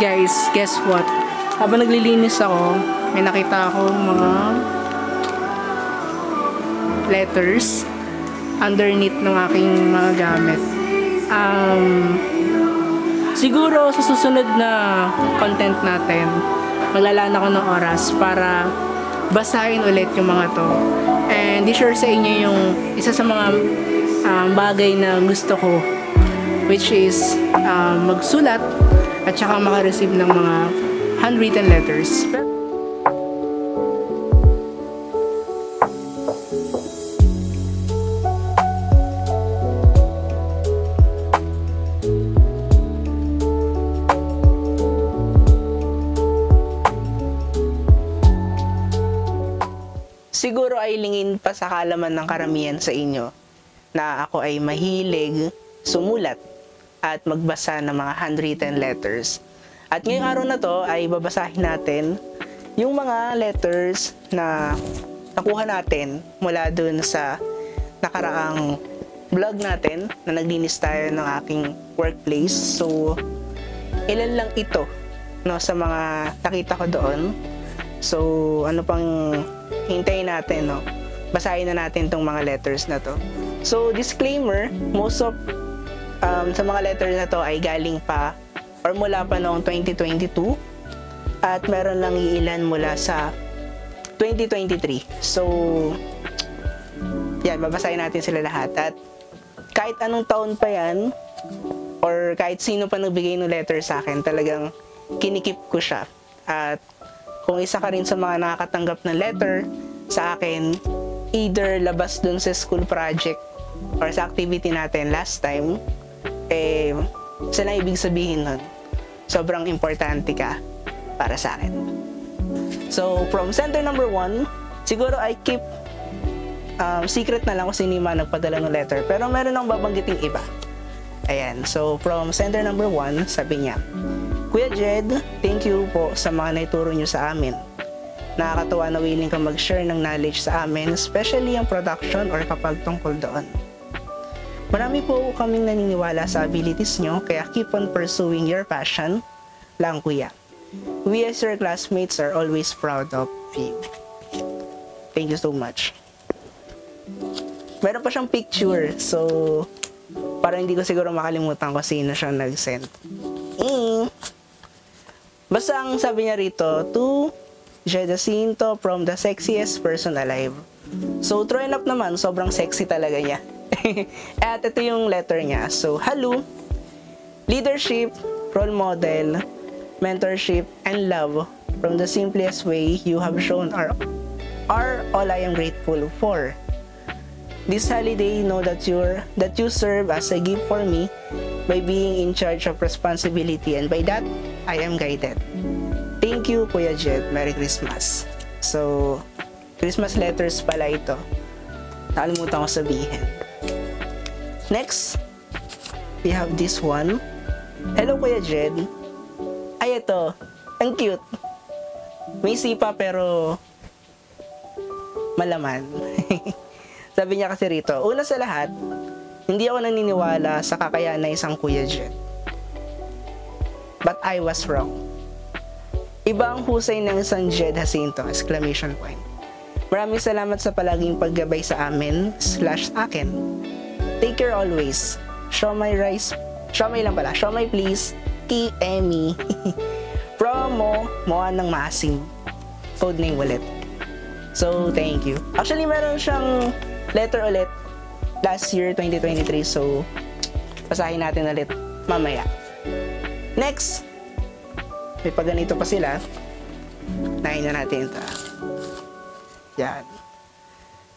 guys, guess what? Habang naglilinis ako, may nakita ako mga letters underneath ng aking mga gamit. Um, siguro sa susunod na content natin, maglalaan ako ng oras para basahin ulit yung mga to. And i-share sa inyo yung isa sa mga um, bagay na gusto ko which is um, magsulat at saka makareceive ng mga handwritten letters. Siguro ay lingin pa sa kalaman ng karamihan sa inyo na ako ay mahilig sumulat at magbasa ng mga handwritten letters. At ngayong araw na to ay babasahin natin yung mga letters na nakuha natin mula dun sa nakaraang vlog natin na naglinis tayo ng aking workplace. So, ilan lang ito no, sa mga nakita ko doon. So, ano pang hintayin natin, no? Basahin na natin tong mga letters na to. So, disclaimer, most of um, sa mga letters na to ay galing pa or mula pa noong 2022 at meron lang iilan mula sa 2023. So, yan, babasahin natin sila lahat. At kahit anong taon pa yan, or kahit sino pa nagbigay ng letter sa akin, talagang kinikip ko siya. At kung isa ka rin sa mga nakakatanggap ng letter sa akin, either labas dun sa school project or sa activity natin last time, eh, sila ibig sabihin nun. Sobrang importante ka para sa akin. So, from center number one, siguro I keep um, secret na lang kung sino yung nagpadala ng letter. Pero meron akong babanggiting iba. Ayan. So, from center number one, sabi niya, Kuya Jed, thank you po sa mga naituro niyo sa amin. Nakakatuwa na willing ka mag-share ng knowledge sa amin, especially ang production or kapag tungkol doon. Marami po kaming naniniwala sa abilities nyo, kaya keep on pursuing your passion lang kuya. We as your classmates are always proud of you. Thank you so much. Meron pa siyang picture, so para hindi ko siguro makalimutan ko sino siya nag-send. Mm. Basta ang sabi niya rito, to Jedacinto from the sexiest person alive. So, throwing up naman, sobrang sexy talaga niya. At ito yung letter niya. So, hello, leadership, role model, mentorship, and love from the simplest way you have shown are, are all I am grateful for. This holiday, know that you're that you serve as a gift for me by being in charge of responsibility and by that, I am guided. Thank you, Kuya Jed. Merry Christmas. So, Christmas letters pala ito. Nakalimutan ko sabihin. Next, we have this one. Hello, Kuya Jed. Ay, ito. Ang cute. May sipa pero malaman. Sabi niya kasi rito, una sa lahat, hindi ako naniniwala sa kakayahan ng isang Kuya Jet. But I was wrong. Iba ang husay ng isang Jed Jacinto! Exclamation point. Maraming salamat sa palaging paggabay sa amin, slash akin. Take care always. Show my rice. Show my lang pala. Show my please. Emmy. Promo. Moa ng maasim. Code name ulit. So, thank you. Actually, meron siyang letter ulit last year, 2023. So, basahin natin ulit mamaya. Next, may pa ganito pa sila. Nahin na natin ito. Yan.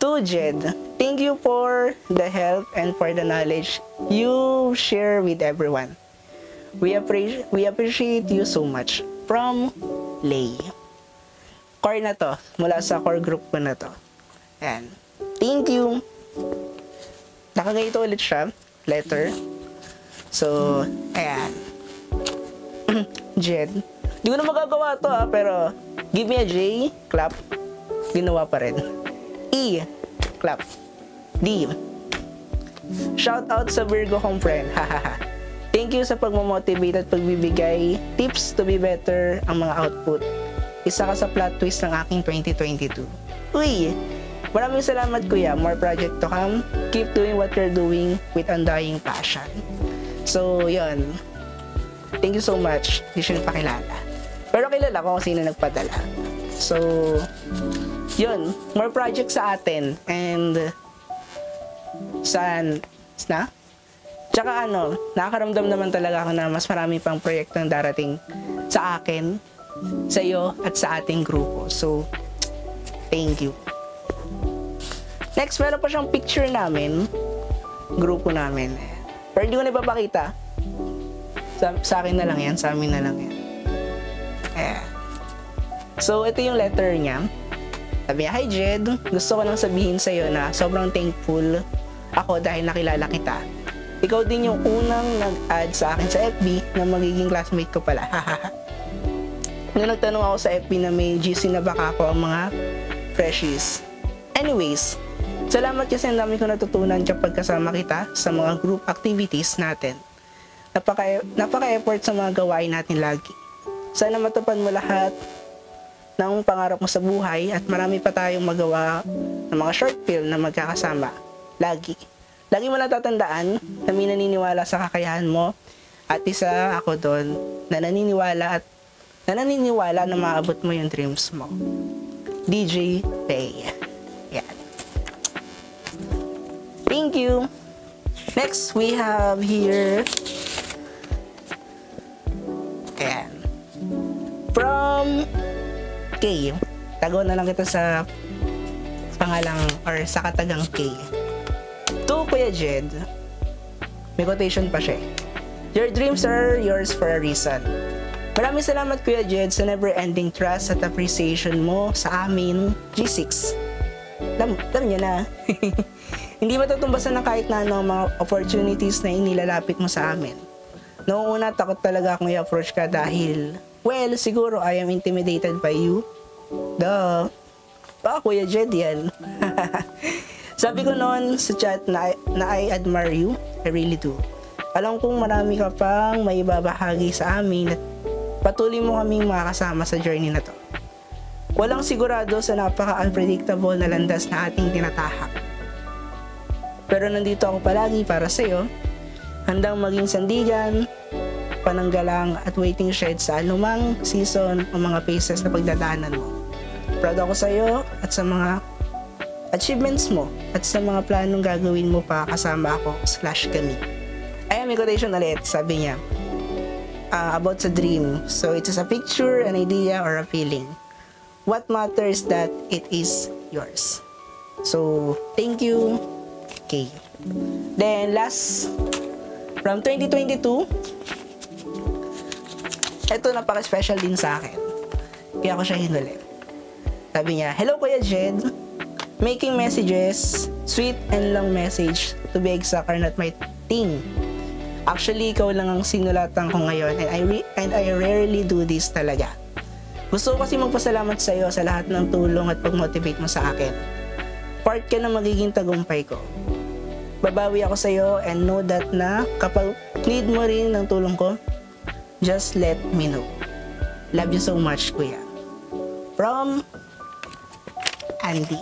To Jed, thank you for the help and for the knowledge you share with everyone. We appreciate we appreciate you so much. From Lay. Core na to, mula sa core group ko na to. Ayan. Thank you. Nakaganito ulit siya. Letter. So, ayan. Jed. Di ko na magagawa to ah, pero give me a J, clap. Ginawa pa rin. E, clap. D. Shout out sa Virgo kong friend. Hahaha. Thank you sa pagmamotivate at pagbibigay tips to be better ang mga output. Isa ka sa plot twist ng aking 2022. Uy! Maraming salamat kuya. More project to come. Keep doing what you're doing with undying passion. So, yun. Thank you so much. Hindi siya pakilala. Pero kilala ko kung sino nagpadala. So, yun. More project sa atin. And, saan? Na? Tsaka ano, nakakaramdam naman talaga ako na mas marami pang proyekto ang darating sa akin, sa iyo, at sa ating grupo. So, thank you. Next, meron pa siyang picture namin, grupo namin. Pero hindi ko na ipapakita. Sa, sa akin na lang yan, sa amin na lang yan. Ayan. So, ito yung letter niya. Sabi niya, Hi Jed, gusto ko lang sabihin sa'yo na sobrang thankful ako dahil nakilala kita ikaw din yung unang nag-add sa akin sa FB na magiging classmate ko pala. Nung nagtanong ako sa FB na may GC na baka ako ang mga freshies. Anyways, salamat kasi ang dami ko natutunan kapag kasama kita sa mga group activities natin. Napaka, napaka-effort sa mga gawain natin lagi. Sana matupad mo lahat ng pangarap mo sa buhay at marami pa tayong magawa ng mga short film na magkakasama. Lagi. Lagi mo natatandaan na may naniniwala sa kakayahan mo at isa ako doon na naniniwala at na naniniwala na maabot mo yung dreams mo. DJ Pay. Yan. Thank you. Next, we have here Ayan. From K. Tago na lang kita sa pangalang or sa katagang K. To Kuya Jed, may quotation pa siya. Your dreams are yours for a reason. Maraming salamat Kuya Jed sa never-ending trust at appreciation mo sa amin, G6. Alam, alam niya na. Hindi matutumbasan ng kahit na ano mga opportunities na inilalapit mo sa amin. Noong una, takot talaga akong i-approach ka dahil, well, siguro I am intimidated by you. Duh. Baka Kuya Jed yan. Sabi ko noon sa chat na, na I admire you. I really do. Alam kong marami ka pang may babahagi sa amin at patuloy mo kaming makakasama sa journey na to. Walang sigurado sa napaka-unpredictable na landas na ating tinatahak. Pero nandito ako palagi para sa iyo, handang maging sandigan, pananggalang at waiting shed sa anumang season o mga phases na pagdadaanan mo. Proud ako sa iyo at sa mga achievements mo at sa mga planong gagawin mo pa kasama ako slash kami. Ayan, may quotation ulit. Sabi niya, uh, about sa dream. So, it is a picture, an idea, or a feeling. What matters that it is yours. So, thank you, Kay. Then, last, from 2022, ito napaka-special din sa akin. Kaya ako siya hinuli. Sabi niya, Hello Kuya Jed, Making messages, sweet and long message, to be exact, are not my thing. Actually, ikaw lang ang sinulatan ko ngayon and I, re- and I rarely do this talaga. Gusto ko kasi magpasalamat sa iyo sa lahat ng tulong at pag-motivate mo sa akin. Part ka na magiging tagumpay ko. Babawi ako sa iyo and know that na kapag need mo rin ng tulong ko, just let me know. Love you so much, kuya. From Andy.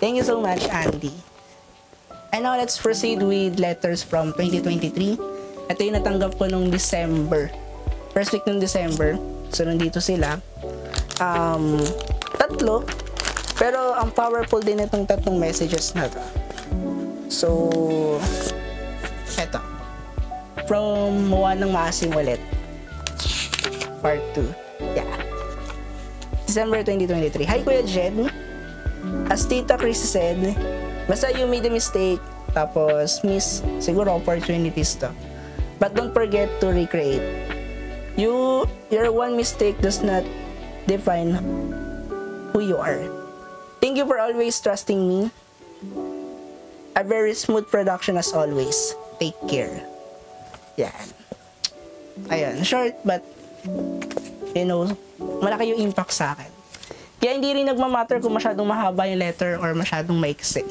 Thank you so much, Andy. And now let's proceed with letters from 2023. Ito yung natanggap ko nung December. First week ng December. So, nandito sila. Um, tatlo. Pero, ang powerful din itong tatlong messages na to. So, eto. From Muwa ng Maasim ulit. Part 2. Yeah. December 2023. Hi, Kuya Jed. As Tita Chris said, basta you made a mistake, tapos miss siguro opportunities to. But don't forget to recreate. You, your one mistake does not define who you are. Thank you for always trusting me. A very smooth production as always. Take care. Yan. Ayan, short but you know, malaki yung impact sa akin. Kaya hindi rin nagmamatter kung masyadong mahaba yung letter or masyadong maiksi.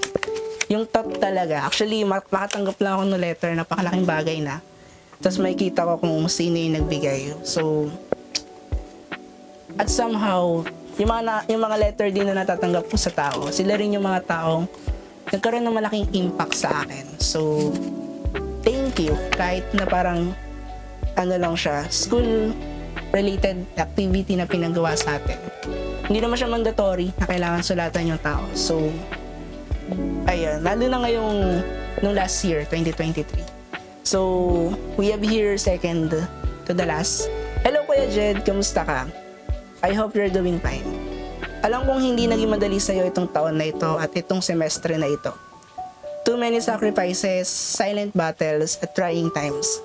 yung top talaga. Actually, mak- makatanggap lang ako ng letter, napakalaking bagay na. Tapos makikita ko kung sino yung nagbigay. So, at somehow, yung mga, na, yung mga letter din na natatanggap ko sa tao, sila rin yung mga taong nagkaroon ng malaking impact sa akin. So, thank. Kahit na parang, ano lang siya, school related activity na pinagawa sa atin. Hindi naman siya mandatory na kailangan sulatan yung tao. So, ayun, lalo na ngayong nung last year, 2023. So, we have here second to the last. Hello Kuya Jed, kamusta ka? I hope you're doing fine. Alam kong hindi naging madali sa'yo itong taon na ito at itong semestre na ito. Too many sacrifices, silent battles, at trying times.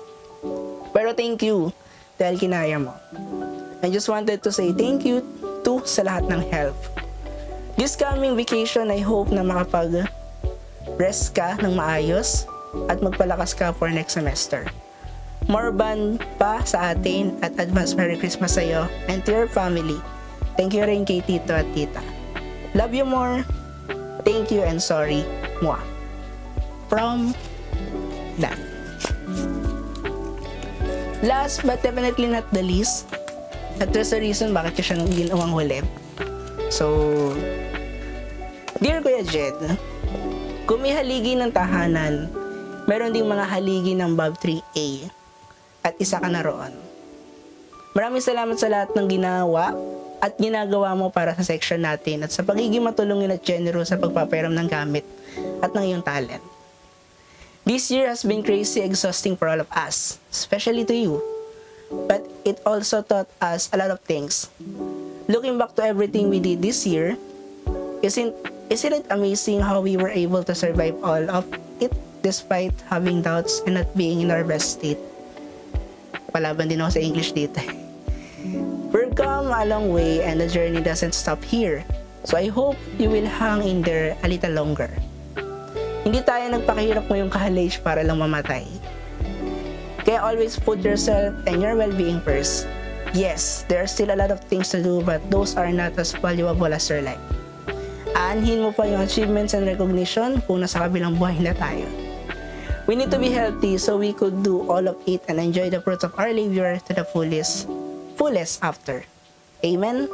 Pero thank you dahil kinaya mo. I just wanted to say thank you to sa lahat ng help. This coming vacation, I hope na makapag rest ka ng maayos at magpalakas ka for next semester. More ban pa sa atin at advance Merry Christmas sa iyo and to your family. Thank you rin kay Tito at Tita. Love you more. Thank you and sorry. Mwah. From Dan. Last but definitely not the least, at there's a reason bakit ko siya ginawang huli. So, Dear Kuya Jed, kung may haligi ng tahanan, meron ding mga haligi ng Bob 3A at isa ka na roon. Maraming salamat sa lahat ng ginawa at ginagawa mo para sa section natin at sa pagiging matulungin at generous sa pagpapairam ng gamit at ng iyong talent. This year has been crazy exhausting for all of us, especially to you. But it also taught us a lot of things. Looking back to everything we did this year, isn't isn't it amazing how we were able to survive all of it despite having doubts and not being in our best state? Palaban din ako sa English dito. We've come a long way and the journey doesn't stop here. So I hope you will hang in there a little longer. Hindi tayo nagpakahirap ngayong college para lang mamatay. Kaya always put yourself and your well-being first. Yes, there are still a lot of things to do but those are not as valuable as your life. Aanhin mo pa yung achievements and recognition kung nasa kabilang buhay na tayo. We need to be healthy so we could do all of it and enjoy the fruits of our labor to the fullest, fullest after. Amen?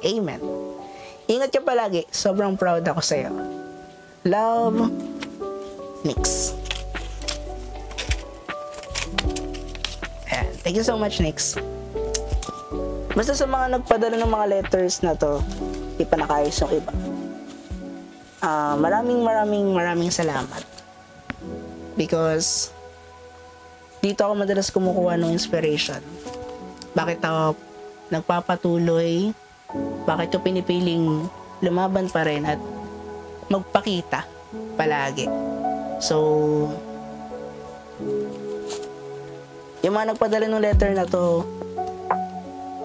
Amen. Ingat ka palagi. Sobrang proud ako sa'yo. Love, Nix. Ayan. Thank you so much, Nix. Basta sa mga nagpadala ng mga letters na to, di pa nakayos yung iba. Ah, maraming maraming maraming salamat. Because dito ako madalas kumukuha ng inspiration. Bakit ako nagpapatuloy? Bakit ko pinipiling lumaban pa rin at magpakita palagi? So, yung mga nagpadala ng letter na to,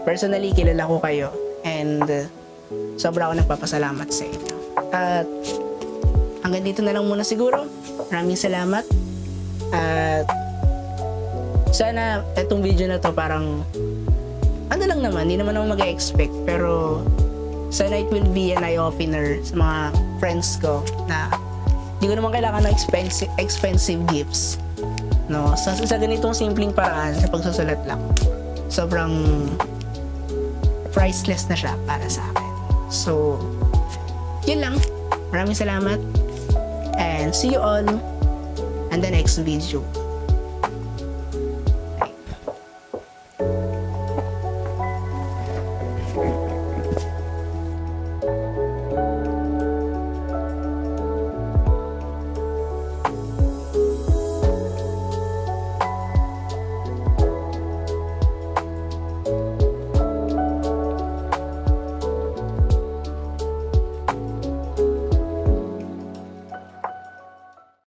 personally, kilala ko kayo. And, uh, sobra ako nagpapasalamat sa inyo. At, hanggang dito na lang muna siguro. Maraming salamat. At, sana, itong video na to parang, ano lang naman, hindi naman ako mag-expect. Pero, sana it will be an eye-opener sa mga friends ko na hindi ko naman kailangan ng expensive, expensive gifts. No? Sa, sa ganitong simpleng paraan, sa pagsusulat lang, sobrang priceless na siya para sa akin. So, yun lang. Maraming salamat. And see you all on the next video.